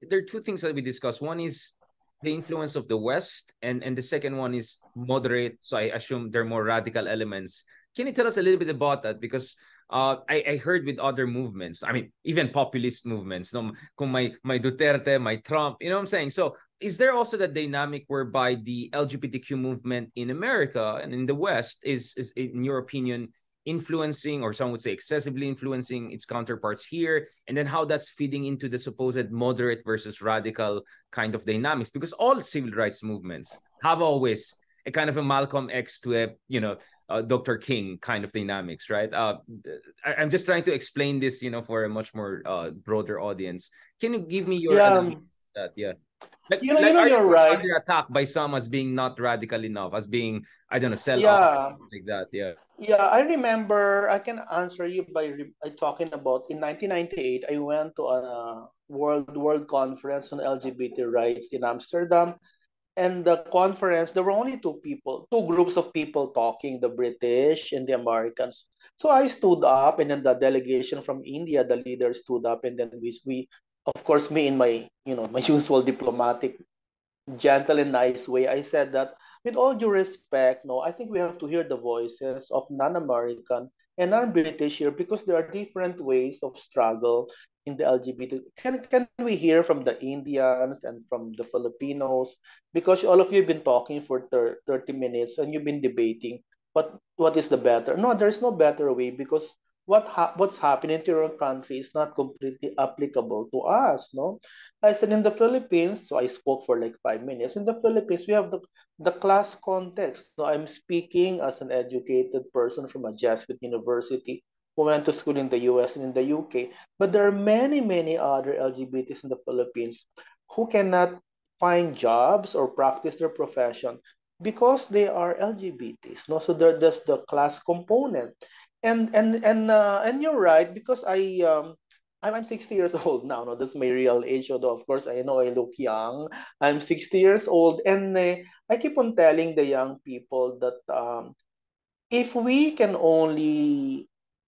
there are two things that we discussed. One is the influence of the West, and and the second one is moderate. So I assume there are more radical elements. Can you tell us a little bit about that? Because uh, I, I heard with other movements, I mean, even populist movements, no, kung may Duterte, may Trump, you know what I'm saying? So is there also that dynamic whereby the LGBTQ movement in America and in the West is, is in your opinion, influencing, or some would say excessively influencing its counterparts here, and then how that's feeding into the supposed moderate versus radical kind of dynamics? Because all civil rights movements have always a kind of a Malcolm X to a, you know, uh, Dr. King kind of dynamics, right? Uh, I, am just trying to explain this, you know, for a much more uh, broader audience. Can you give me your yeah. that? Yeah. Like, you know, like, you know you're right. Under attack by some as being not radical enough, as being I don't know, sell yeah. like that. Yeah. Yeah, I remember. I can answer you by, by talking about in 1998. I went to a world world conference on LGBT rights in Amsterdam, and the conference there were only two people, two groups of people talking: the British and the Americans. So I stood up, and then the delegation from India, the leader stood up, and then we we of course, me in my, you know, my usual diplomatic, gentle and nice way, I said that with all due respect, no, I think we have to hear the voices of non-American and non-British here because there are different ways of struggle in the LGBT. Can can we hear from the Indians and from the Filipinos? Because all of you have been talking for 30 minutes and you've been debating what what is the better. No, there's no better way because what ha- what's happening to your country is not completely applicable to us, no? I said in the Philippines, so I spoke for like five minutes. In the Philippines, we have the, the class context. So I'm speaking as an educated person from a Jesuit university who went to school in the US and in the UK. But there are many, many other LGBTs in the Philippines who cannot find jobs or practice their profession because they are LGBTs. No, so there, there's the class component and and and uh, and you're right because I um I'm, I'm 60 years old now. No, that's my real age. Although of course I know I look young. I'm 60 years old, and uh, I keep on telling the young people that um, if we can only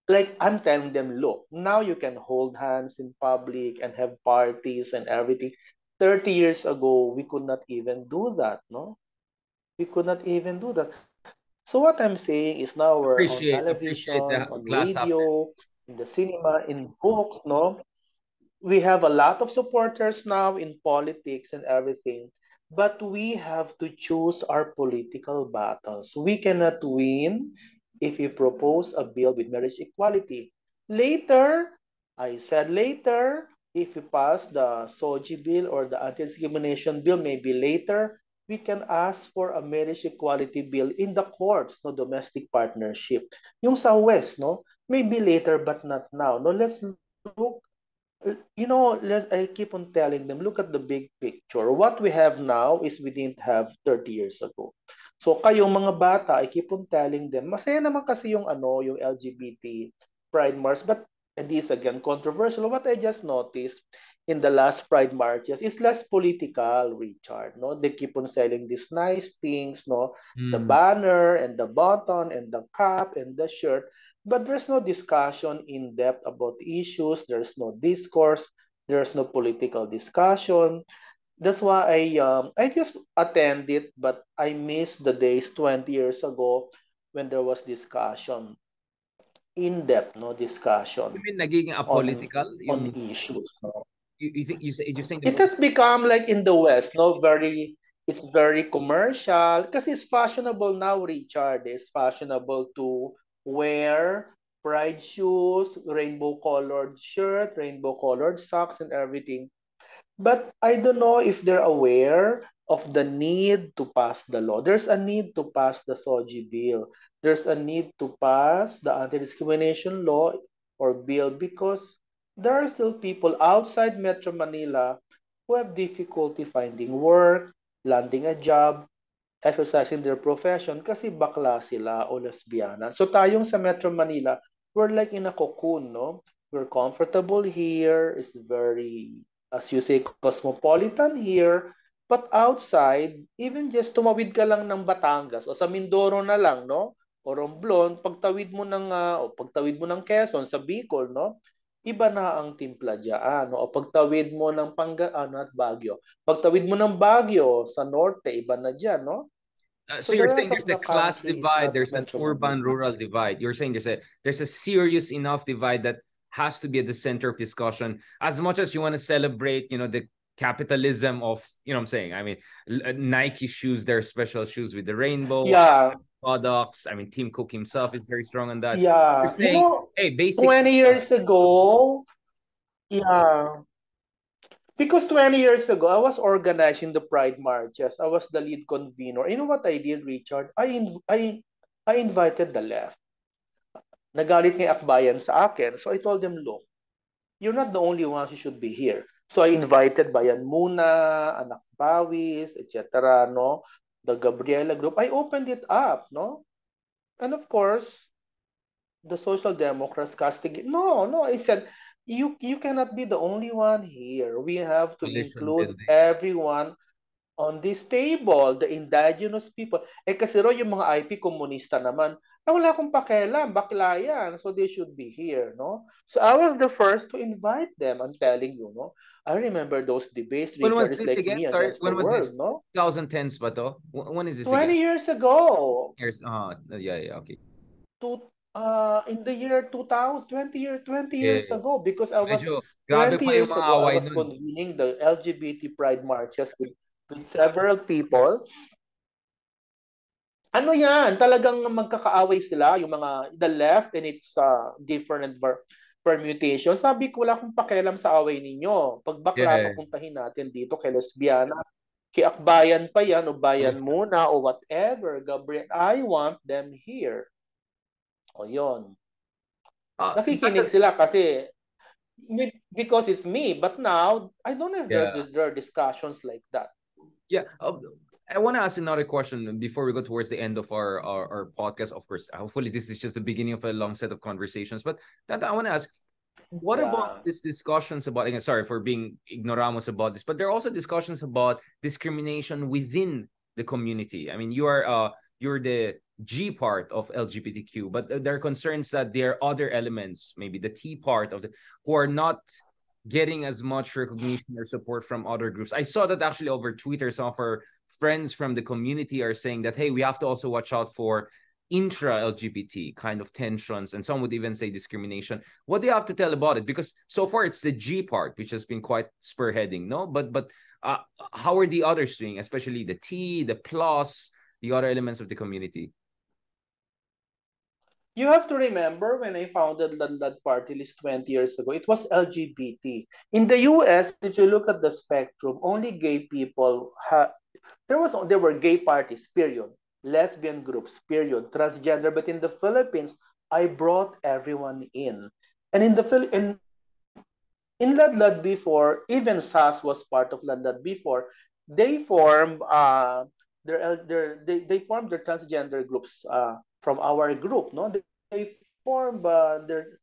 like I'm telling them, look, now you can hold hands in public and have parties and everything. 30 years ago, we could not even do that, no? We could not even do that. So what I'm saying is now we're appreciate, on television, on radio, in the cinema, in books, no? We have a lot of supporters now in politics and everything, but we have to choose our political battles. We cannot win if we propose a bill with marriage equality. Later, I said later, if we pass the SOGI bill or the anti-discrimination bill, maybe later, we can ask for a marriage equality bill in the courts, no domestic partnership. Yung sa West, no, maybe later but not now. No, let's look you know, let's, I keep on telling them, look at the big picture. What we have now is we didn't have 30 years ago. So kayong mga bata, I keep on telling them, masaya naman kasi yung ano, yung LGBT Pride March, but and this again controversial. What I just noticed in the last Pride marches is less political, Richard. No, they keep on selling these nice things, no, mm. the banner and the button and the cap and the shirt, but there's no discussion in depth about issues. There's no discourse. There's no political discussion. That's why I um I just attend it, but I miss the days 20 years ago when there was discussion in-depth no discussion. You mean nagiging apolitical on, yung... on issues. No? You, you think you you just think it has become like in the West, no, very it's very commercial because it's fashionable now. Richard it's fashionable to wear pride shoes, rainbow colored shirt, rainbow colored socks, and everything. But I don't know if they're aware of the need to pass the law. There's a need to pass the SOGI bill. There's a need to pass the anti-discrimination law or bill because there are still people outside Metro Manila who have difficulty finding work, landing a job, exercising their profession kasi bakla sila o lesbiana. So tayong sa Metro Manila, we're like in a cocoon, no? We're comfortable here, it's very, as you say, cosmopolitan here. But outside, even just tumawid ka lang ng Batangas o sa Mindoro na lang, no? O Romblon, pagtawid mo ng, uh, o pagtawid mo ng Quezon, sa Bicol, no? Iba na ang timpla diyan. O pagtawid mo ng Panga, ano at Baguio. Pagtawid mo ng Baguio sa norte, iba na diyan, no? Uh, so, so you're saying there's a class divide, there's an urban-rural divide. You're saying there's a there's a serious enough divide that has to be at the center of discussion. As much as you want to celebrate, you know, the capitalism of, you know, I'm saying. I mean, Nike shoes, their special shoes with the rainbow. Yeah products. I mean, Tim Cook himself is very strong on that. Yeah. Saying, you know, hey, basic 20 years ago, yeah. Because 20 years ago, I was organizing the Pride marches. I was the lead convener. You know what I did, Richard? I inv- I I invited the left. Nagalit ng akbayan sa akin. So I told them, look, you're not the only ones who should be here. So I invited Bayan Muna, Anak Bawis, etc. No? The Gabriela group, I opened it up, no? And of course, the Social Democrats casting No, no, I said, you you cannot be the only one here. We have to Listen, include everyone on this table, the indigenous people. Eh kasi ro yung mga IP komunista naman, ah, wala akong pakialam, bakla yan. So they should be here, no? So I was the first to invite them. I'm telling you, no? I remember those debates. When was this like again? Sorry, when was world, this? No? 2010s ba to? When is this 20 again? years ago. Years, uh, yeah, yeah, okay. Two, uh, in the year 2000, 20 year, 20 years yeah. ago, because I was, Medyo, 20 years ago, I was nun. convening the LGBT Pride marches with, with several people ano yan, talagang magkakaaway sila, yung mga the left and its uh, different ver- permutation. Sabi ko, wala akong pakialam sa away ninyo. Pag bakla, yeah. papuntahin natin dito kay lesbiana. Kay akbayan pa yan, o bayan muna, o whatever. Gabriel, I want them here. O yon. Uh, Nakikinig sila kasi because it's me. But now, I don't know if yeah. there's, there are discussions like that. Yeah. Uh, I want to ask another question before we go towards the end of our, our, our podcast. Of course, hopefully this is just the beginning of a long set of conversations. But that I want to ask, what yeah. about these discussions about? Again, sorry for being ignoramus about this, but there are also discussions about discrimination within the community. I mean, you are uh you're the G part of LGBTQ, but there are concerns that there are other elements, maybe the T part of the who are not getting as much recognition or support from other groups. I saw that actually over Twitter, some of our friends from the community are saying that, hey, we have to also watch out for intra LGBT kind of tensions, and some would even say discrimination. What do you have to tell about it? Because so far it's the G part, which has been quite spearheading, no? But but uh, how are the others doing, especially the T, the plus, the other elements of the community? You have to remember when I founded Ladlad Party List 20 years ago, it was LGBT. In the US, if you look at the spectrum, only gay people had there was there were gay parties, period. Lesbian groups, period. Transgender, but in the Philippines, I brought everyone in. And in the in in Ladlad before, even SAS was part of Ladlad before, they formed uh their, their they, they formed their transgender groups uh from our group, no? They, they formed uh, their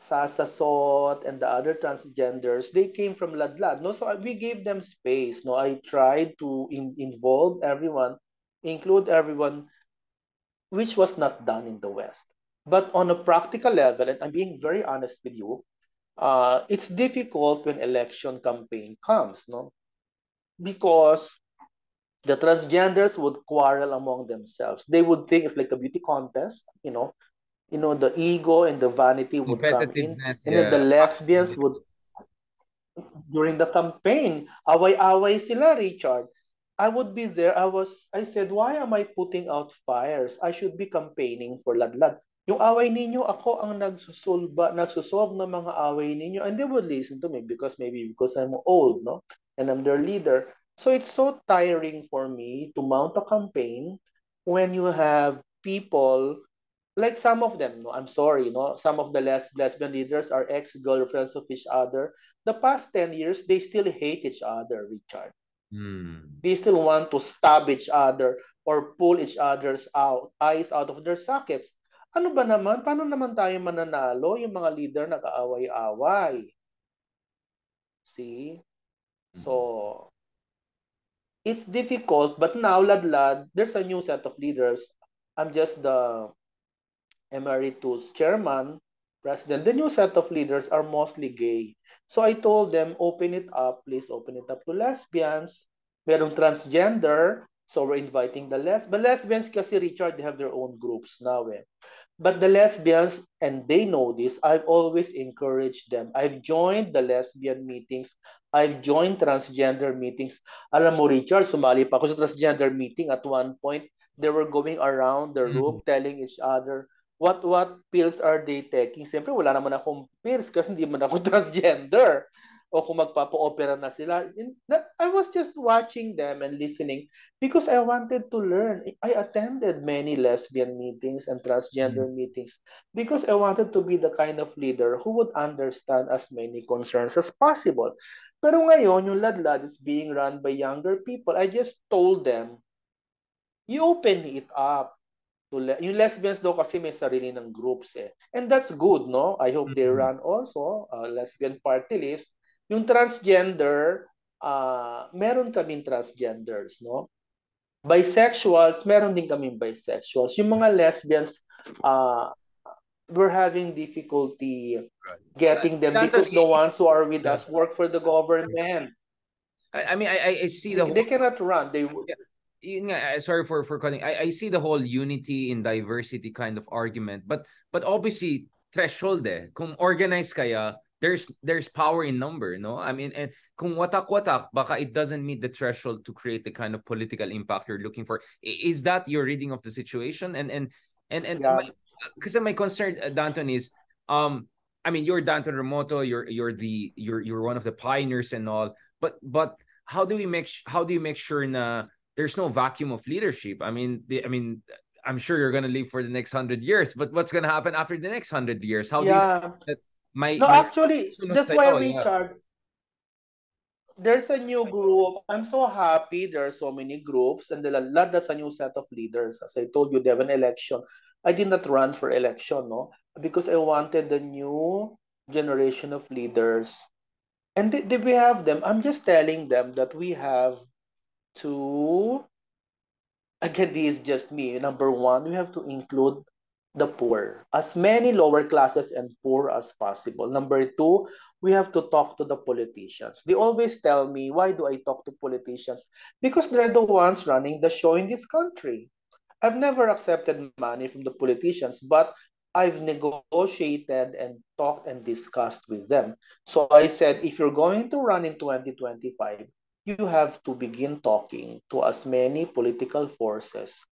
Sasasot and the other transgenders, they came from Ladlad, no? So we gave them space, no? I tried to in, involve everyone, include everyone, which was not done in the West. But on a practical level, and I'm being very honest with you, uh, it's difficult when election campaign comes, no? Because the transgenders would quarrel among themselves. They would think it's like a beauty contest, you know. You know, the ego and the vanity would come in. And yeah. then the lesbians would, during the campaign, away-away sila, Richard. I would be there. I was, I said, why am I putting out fires? I should be campaigning for Ladlad. Yung away ninyo, ako ang nagsusolba, nagsusolve ng mga away ninyo. And they would listen to me because maybe because I'm old, no? And I'm their leader. So it's so tiring for me to mount a campaign when you have people like some of them, no, I'm sorry, no, some of the les lesbian leaders are ex-girlfriends of each other. The past 10 years, they still hate each other, Richard. Hmm. They still want to stab each other or pull each other's out, eyes out of their sockets. Ano ba naman? Paano naman tayo mananalo yung mga leader nag-aaway-away? See? So, it's difficult, but now Ladlad, there's a new set of leaders. I'm just the emeritus chairman, president. The new set of leaders are mostly gay. So I told them, open it up, please open it up to lesbians. Merong transgender, so we're inviting the les. But lesbians kasi Richard, they have their own groups now eh. But the lesbians, and they know this, I've always encouraged them. I've joined the lesbian meetings. I've joined transgender meetings. Alam mo, Richard, sumali pa ako sa transgender meeting at one point. They were going around the room mm-hmm. telling each other, what what pills are they taking? Siyempre, wala naman akong pills kasi hindi man ako transgender o kung magpapa-opera na sila. I was just watching them and listening because I wanted to learn. I attended many lesbian meetings and transgender mm-hmm. meetings because I wanted to be the kind of leader who would understand as many concerns as possible. Pero ngayon, yung Ladlad is being run by younger people. I just told them, you open it up. To le- yung lesbians daw kasi may sarili ng groups eh. And that's good, no? I hope mm-hmm. they run also a lesbian party list yung transgender, uh, meron kaming transgenders, no? Bisexuals, meron din kaming bisexuals. Yung mga lesbians, uh, we're having difficulty getting them because the ones who are with us work for the government. I, I mean, I, I see the they, they cannot run. They yeah. sorry for for cutting. I, I see the whole unity in diversity kind of argument, but but obviously threshold eh. Kung organized kaya, there's there's power in number, no? I mean, and kung watak-watak, baka it doesn't meet the threshold to create the kind of political impact you're looking for. Is that your reading of the situation? And and and and because yeah. my, my concern, uh, Danton, is um, I mean, you're Danton Remoto, you're you're the you're you're one of the pioneers and all, but but how do we make how do you make sure na there's no vacuum of leadership? I mean, the, I mean, I'm sure you're gonna live for the next hundred years, but what's gonna happen after the next hundred years? How yeah. do you my no my, actually that's why oh, Richard yeah. there's a new group I'm so happy there are so many groups and that's a new set of leaders as I told you they have an election I did not run for election no because I wanted the new generation of leaders and they, we have them I'm just telling them that we have to again this is just me number one we have to include the poor, as many lower classes and poor as possible. Number two, we have to talk to the politicians. They always tell me, why do I talk to politicians? Because they're the ones running the show in this country. I've never accepted money from the politicians, but I've negotiated and talked and discussed with them. So I said, if you're going to run in 2025, you have to begin talking to as many political forces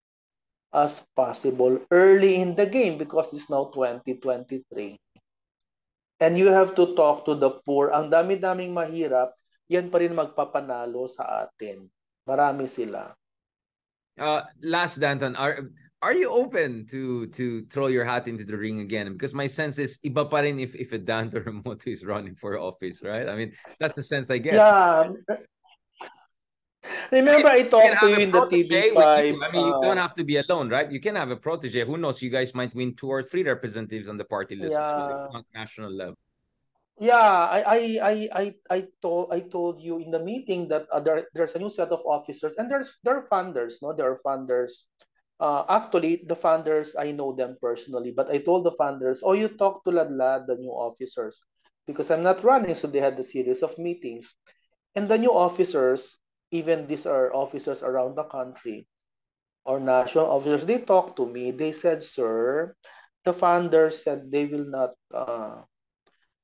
as possible early in the game because it's now 2023. And you have to talk to the poor. Ang dami-daming mahirap, yan pa rin magpapanalo sa atin. Marami sila. Uh, last, Danton, are are you open to to throw your hat into the ring again? Because my sense is iba pa rin if if a Danton Remoto is running for office, right? I mean, that's the sense I get. Yeah, Remember, I talked to you in the TV5. I mean, you don't uh, have to be alone, right? You can have a protege. Who knows? You guys might win two or three representatives on the party list, yeah. not national level. Yeah, I, I, I, I, I told, I told you in the meeting that uh, there, there's a new set of officers, and there's there are funders. No, there are funders. Uh, actually, the funders I know them personally, but I told the funders, "Oh, you talk to Ladlad, the new officers, because I'm not running." So they had a series of meetings, and the new officers even these are officers around the country or national officers, they talked to me. They said, sir, the founders said they will not, uh,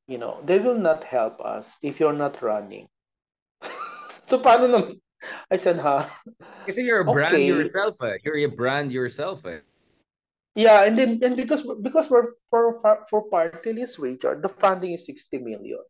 you know, they will not help us if you're not running. so paano naman? I said, huh? Kasi you're a brand okay. yourself. Eh. You're a brand yourself. Eh. Yeah, and then and because because we're for for party list, Richard, the funding is 60 million.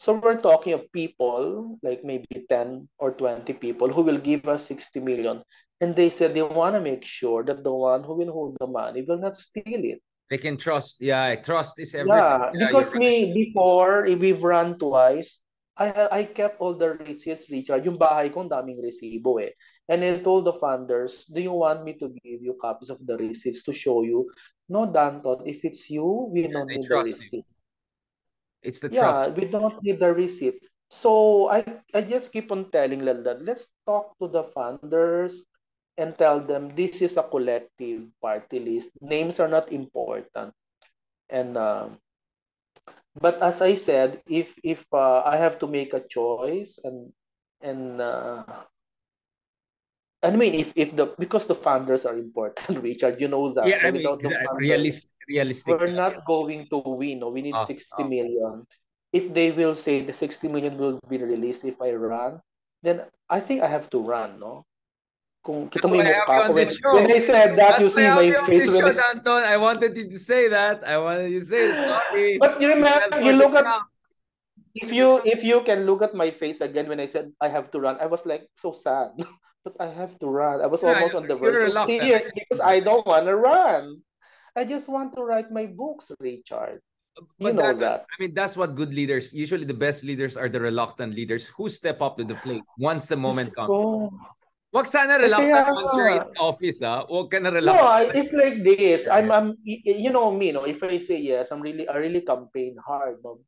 So we're talking of people, like maybe 10 or 20 people who will give us 60 million. And they said they want to make sure that the one who will hold the money will not steal it. They can trust. Yeah, trust is everything. Yeah, because me, before, if we've run twice, I I kept all the receipts, Richard. Yung bahay ko, daming resibo eh. And I told the funders, do you want me to give you copies of the receipts to show you? No, Danton, if it's you, we yeah, don't need the receipt. You. It's the yeah, trust. we don't need the receipt. So I, I just keep on telling that let's talk to the funders and tell them this is a collective party list. Names are not important. And uh, but as I said, if if uh, I have to make a choice and and uh, I mean if if the because the funders are important, Richard, you know that. Yeah, I mean, exactly. funders, realist, realistic. We're not going to win. No? We need oh, 60 oh. million. If they will say the 60 million will be released if I run, then I think I have to run, no? Kung kita mo yung mukha ko. When, when I said that, That's you see my face. Show, when Anton. I wanted you to say that. I wanted you to say it. Sorry. But you remember, you look at, if you if you can look at my face again when I said I have to run, I was like so sad. but I have to run. I was yeah, almost on the verge of tears because I don't want to run. I just want to write my books, Richard. You but know that, that, I mean, that's what good leaders. Usually, the best leaders are the reluctant leaders who step up to the plate once the moment comes. Go. Wag sana reluctant Kaya, once you're in office, ah. Wag ka na reluctant. No, it's like this. I'm, I'm, you know me, no. If I say yes, I'm really, I really campaign hard, no.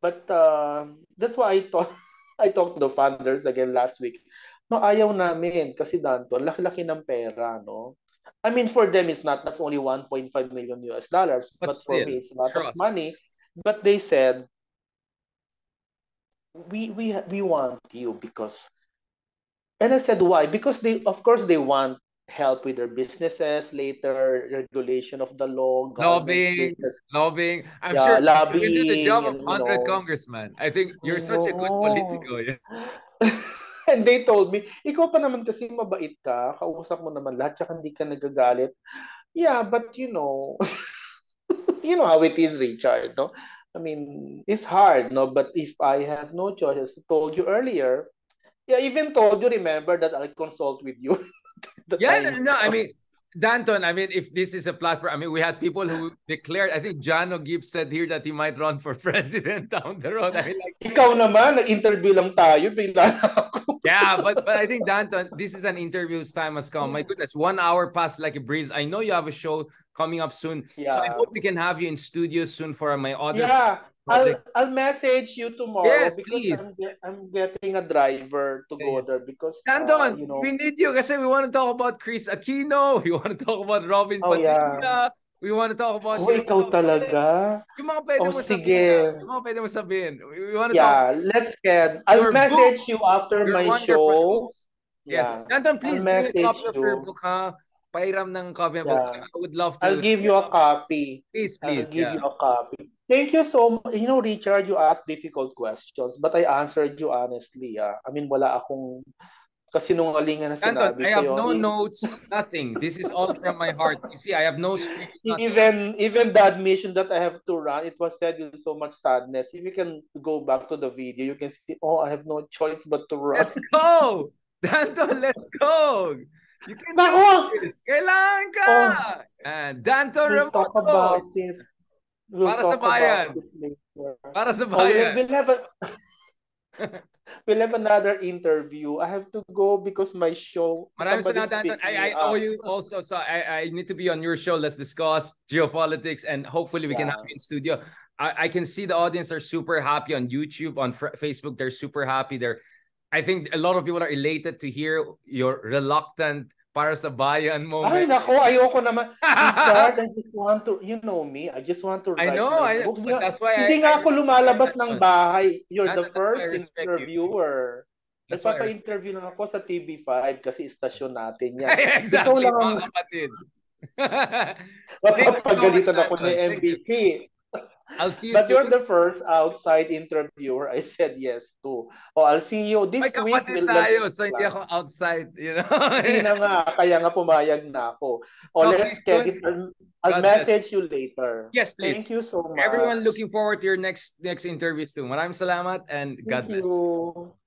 But uh, that's why I thought, I talked to the funders again last week. No, ayaw namin kasi danto, laki-laki ng pera, no. I mean, for them, it's not. That's only 1.5 million US dollars, but, but still, for me, it's a lot trust. of money. But they said, we we we want you because, and I said why? Because they, of course, they want help with their businesses later, regulation of the law, lobbying, business. lobbying. I'm Yeah, sure you lobbying, can do the job of and, you 100 know. congressman. I think you're such a good know. politico. Yeah. And they told me, ikaw pa naman kasi mabait ka, kausap mo naman lahat, tsaka hindi ka nagagalit. Yeah, but you know, you know how it is, Richard, no? I mean, it's hard, no? But if I have no choice, as I told you earlier, yeah, even told you, remember, that I'll consult with you. Yeah, no, I mean, Danton, I mean, if this is a platform, I mean, we had people who declared, I think Jano Gibbs said here that he might run for president down the road. I mean, like, Ikaw naman, nag-interview lang tayo, bigla ako. yeah, but but I think Danton, this is an interview's time has come. My goodness, one hour passed like a breeze. I know you have a show coming up soon, so I Yeah. hope we can have you in studio soon for my other Yeah, project. I'll message you tomorrow Yes, because please. I'm I'm getting a driver to go Yeah. there because uh, Danton, you know we need you kasi we want to talk about Chris Aquino. We want to talk about Robin Oh, Padilla. We want to talk about oh, ikaw talaga. Yung mga pwede Oh, mo sige. sabihin. Yung mga pwede mo sabihin. We, we want to talk Yeah, let's get. I'll Your message books, you after your my show. books. Yes. Yeah. Danton, please I'll bring a message copy of your you. book, ha? Pairam ng copy book. Yeah. I would love to. I'll give you a copy. Please, I'll please. give yeah. you a copy. Thank you so much. You know, Richard, you asked difficult questions, but I answered you honestly. Ah. I mean, wala akong kasinungalingan na sinabi I have no notes, nothing. This is all from my heart. You see, I have no nothing. Even even the admission that I have to run, it was said with so much sadness. If you can go back to the video, you can see, oh, I have no choice but to run. Let's go! Danton, let's go! You can do Nako! this! Kailangan ka! And Danton We'll talk Remoto! about it. We'll Para sa bayan. Para sa Oh, we'll, bayan. we'll have a we'll have another interview. I have to go because my show. Maraming salamat, picking I, I owe you also. So I, I need to be on your show. Let's discuss geopolitics and hopefully we can have you in studio. I, I can see the audience are super happy on YouTube, on Facebook. They're super happy. They're, I think a lot of people are elated to hear your reluctant para sa bayan Ay, moment. nako, ayoko naman. Richard, I just want to, you know me, I just want to I write know, my I, books. but that's why Hindi I, nga I- ako lumalabas ng bahay. You're Nando, the I first interviewer. I Nagpapa-interview lang ako sa TV5 kasi istasyon natin yan. exactly, Ikaw lang ang mga kapatid. Mapapagalitan ako ni. MVP. I'll see you But you're soon. the first outside interviewer I said yes to. Oh, I'll see you this May week. we'll- tayo, so hindi ako outside, you know? Hindi na nga, kaya nga pumayag na ako. O, Okay, let's get it. I'll, I'll God message you later. Yes, please. Thank you so much. Everyone looking forward to your next next interviews too. Maraming salamat and God Thank bless. you.